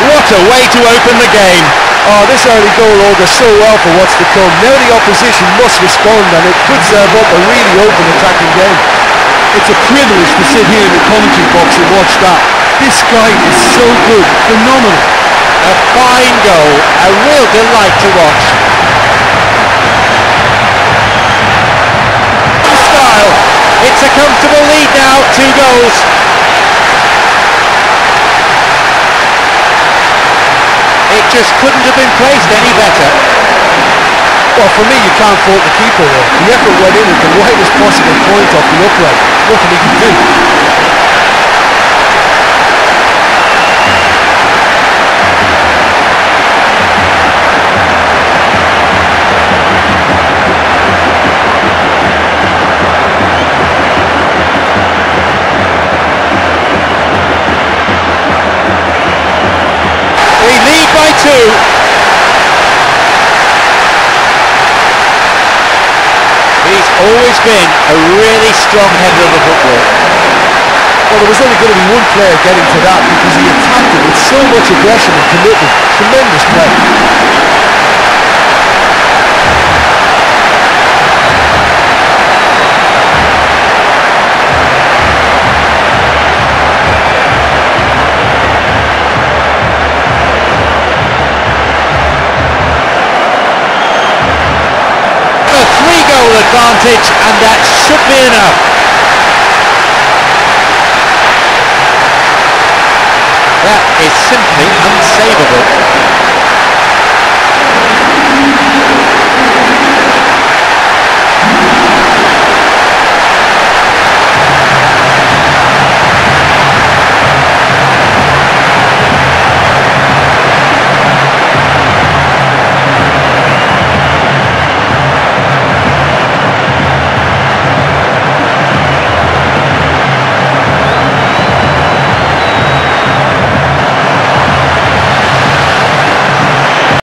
What a way to open the game. Oh, this early goal augurs so well for what's to come. Now the opposition must respond and it could serve up a really open attacking game. It's a privilege to sit here in the commentary box and watch that. This guy is so good, phenomenal. A fine goal, a real delight to watch. It just couldn't have been placed any better. Well, for me, you can't fault the keeper there. The effort went in at the widest possible point off the upright. Nothing he could do. He's always been a really strong header of the football. Well, there was only going to be one player getting to that because he attacked it with so much aggression and commitment. Tremendous play. Advantage and that should be enough. That is simply unsavable.